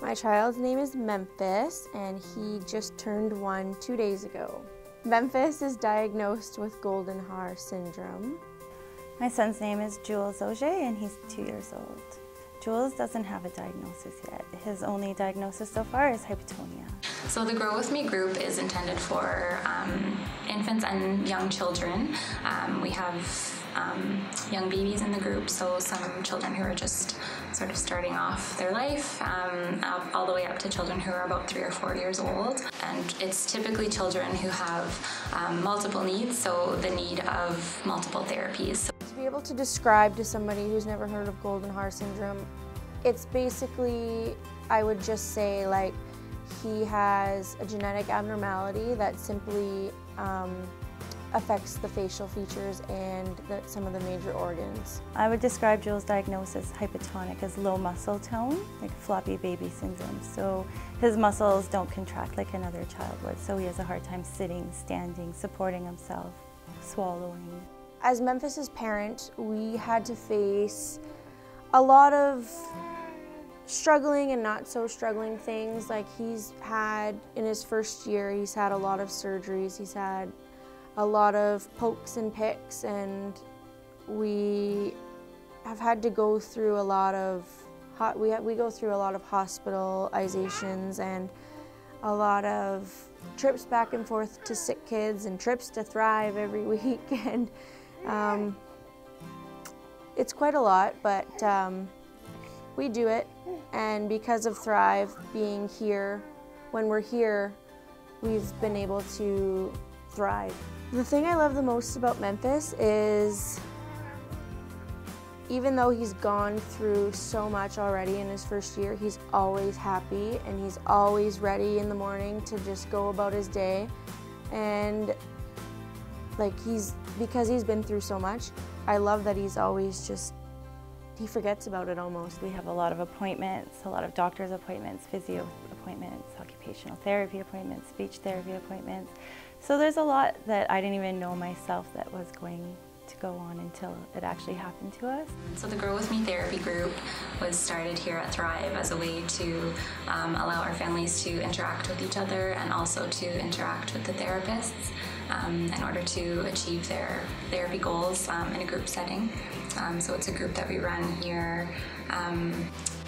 My child's name is Memphis and he just turned one two days ago. Memphis is diagnosed with Goldenhar syndrome. My son's name is Jules Auger and he's two years old. Jules doesn't have a diagnosis yet. His only diagnosis so far is hypotonia. So the Grow With Me group is intended for um, infants and young children. Um, we have um, young babies in the group, so some children who are just sort of starting off their life, um, all the way up to children who are about three or four years old. And it's typically children who have um, multiple needs, so the need of multiple therapies. So to be able to describe to somebody who's never heard of Goldenhar syndrome, it's basically, I would just say like, he has a genetic abnormality that simply um, affects the facial features and the, some of the major organs. I would describe Jules' diagnosis hypotonic as low muscle tone, like floppy baby syndrome. So his muscles don't contract like another child would, so he has a hard time sitting, standing, supporting himself, swallowing. As Memphis's parent, we had to face a lot of struggling and not so struggling things. Like he's had, in his first year, he's had a lot of surgeries. He's had a lot of pokes and picks and we have had to go through a lot of we we go through a lot of hospitalizations and a lot of trips back and forth to sick kids and trips to Thrive every week and um, it's quite a lot but um, we do it and because of Thrive being here when we're here we've been able to thrive. The thing I love the most about Memphis is even though he's gone through so much already in his first year, he's always happy and he's always ready in the morning to just go about his day. And like he's, because he's been through so much, I love that he's always just, he forgets about it almost. We have a lot of appointments, a lot of doctor's appointments, physio appointments, occupational therapy appointments, speech therapy appointments. So there's a lot that I didn't even know myself that was going to go on until it actually happened to us. So the Grow With Me therapy group was started here at Thrive as a way to um, allow our families to interact with each other and also to interact with the therapists um, in order to achieve their therapy goals um, in a group setting. Um, so it's a group that we run here um,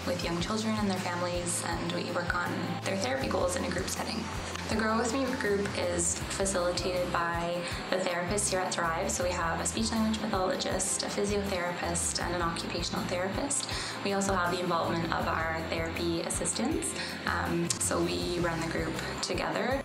with young children and their families and we work on their therapy goals in a group setting. The Grow With Me group is facilitated by the therapists here at Thrive. So we have a speech language pathologist, a physiotherapist, and an occupational therapist. We also have the involvement of our therapy assistants. Um, so we run the group together.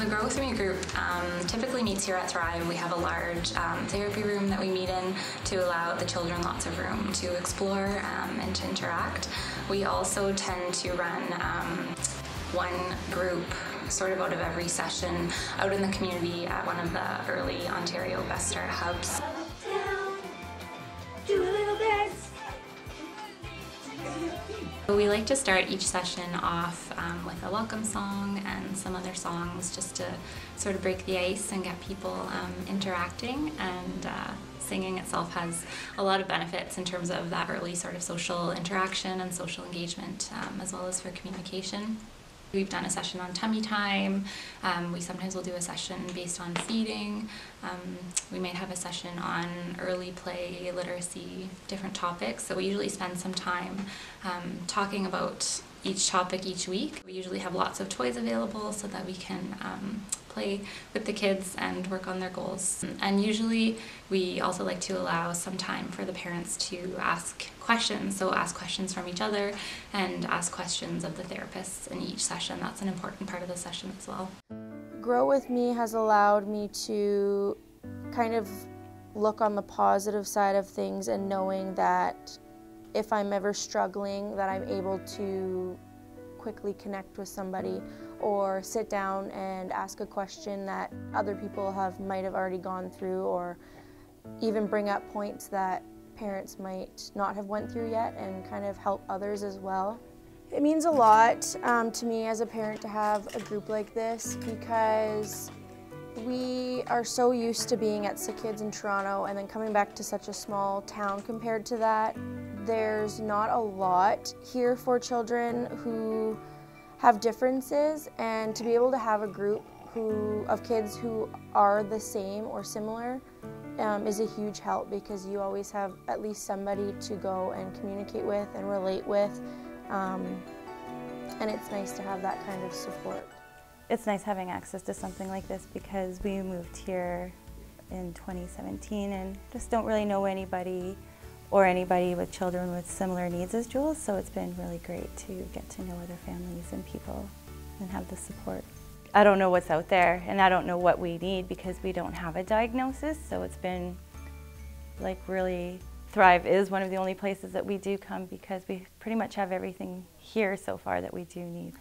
The Grow With Me group um, typically meets here at Thrive. We have a large um, therapy room that we meet in to allow the children lots of room to explore um, and to interact. We also tend to run um, one group sort of out of every session out in the community at one of the early Ontario Best Start hubs. We like to start each session off um, with a welcome song some other songs just to sort of break the ice and get people um, interacting and uh, singing itself has a lot of benefits in terms of that early sort of social interaction and social engagement um, as well as for communication. We've done a session on tummy time. Um, we sometimes will do a session based on feeding. Um, we might have a session on early play, literacy, different topics. So we usually spend some time um, talking about each topic each week. We usually have lots of toys available so that we can um, play with the kids and work on their goals. And usually we also like to allow some time for the parents to ask questions, so ask questions from each other and ask questions of the therapists in each session. That's an important part of the session as well. Grow With Me has allowed me to kind of look on the positive side of things and knowing that if I'm ever struggling that I'm able to quickly connect with somebody or sit down and ask a question that other people have might have already gone through or even bring up points that parents might not have went through yet and kind of help others as well. It means a lot um, to me as a parent to have a group like this because We are so used to being at Sick Kids in Toronto and then coming back to such a small town compared to that. There's not a lot here for children who have differences and to be able to have a group who of kids who are the same or similar um, is a huge help because you always have at least somebody to go and communicate with and relate with. Um, and it's nice to have that kind of support. It's nice having access to something like this because we moved here in 2017 and just don't really know anybody or anybody with children with similar needs as Jules, so it's been really great to get to know other families and people and have the support. I don't know what's out there and I don't know what we need because we don't have a diagnosis, so it's been like really Thrive is one of the only places that we do come because we pretty much have everything here so far that we do need.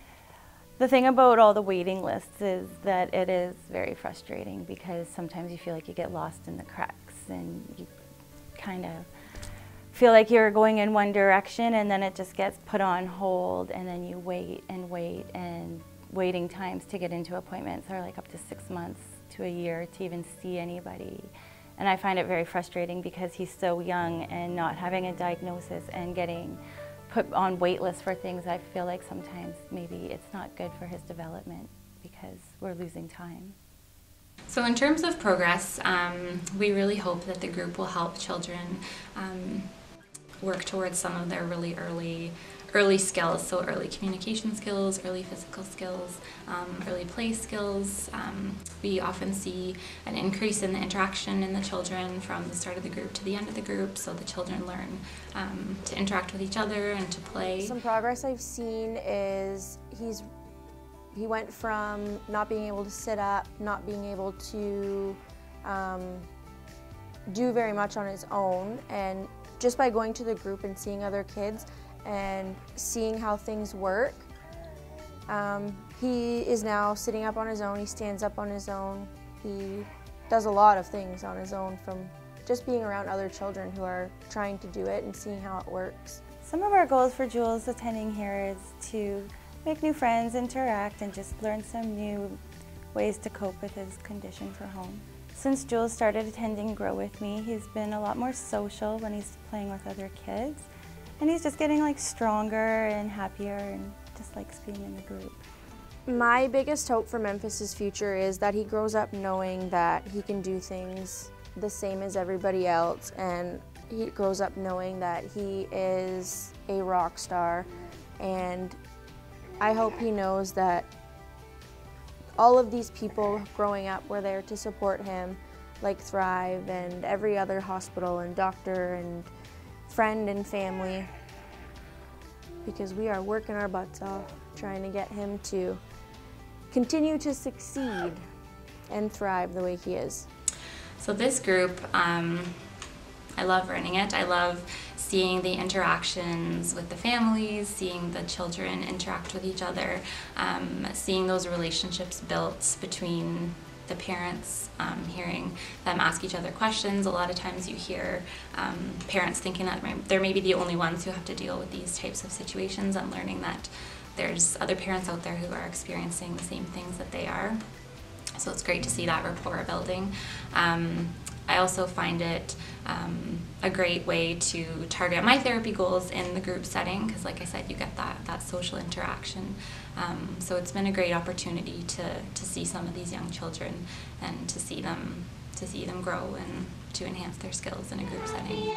The thing about all the waiting lists is that it is very frustrating because sometimes you feel like you get lost in the cracks and you kind of feel like you're going in one direction and then it just gets put on hold and then you wait and wait and waiting times to get into appointments are like up to six months to a year to even see anybody. And I find it very frustrating because he's so young and not having a diagnosis and getting put on wait lists for things, I feel like sometimes maybe it's not good for his development because we're losing time. So in terms of progress, um, we really hope that the group will help children um, work towards some of their really early early skills, so early communication skills, early physical skills, um, early play skills. Um, we often see an increase in the interaction in the children from the start of the group to the end of the group, so the children learn um, to interact with each other and to play. Some progress I've seen is he's he went from not being able to sit up, not being able to um, do very much on his own, and just by going to the group and seeing other kids, and seeing how things work. Um, he is now sitting up on his own, he stands up on his own, he does a lot of things on his own from just being around other children who are trying to do it and seeing how it works. Some of our goals for Jules attending here is to make new friends, interact, and just learn some new ways to cope with his condition for home. Since Jules started attending Grow With Me, he's been a lot more social when he's playing with other kids. And he's just getting like stronger and happier and just likes being in the group. My biggest hope for Memphis's future is that he grows up knowing that he can do things the same as everybody else and he grows up knowing that he is a rock star and I hope he knows that all of these people growing up were there to support him like Thrive and every other hospital and doctor and friend and family because we are working our butts off trying to get him to continue to succeed and thrive the way he is. So this group, um, I love running it. I love seeing the interactions with the families, seeing the children interact with each other, um, seeing those relationships built between the parents, um, hearing them ask each other questions. A lot of times you hear um, parents thinking that they're maybe the only ones who have to deal with these types of situations and learning that there's other parents out there who are experiencing the same things that they are. So it's great to see that rapport building. Um, I also find it um, a great way to target my therapy goals in the group setting because, like I said, you get that, that social interaction. Um, so it's been a great opportunity to, to see some of these young children and to see them to see them grow and to enhance their skills in a group setting.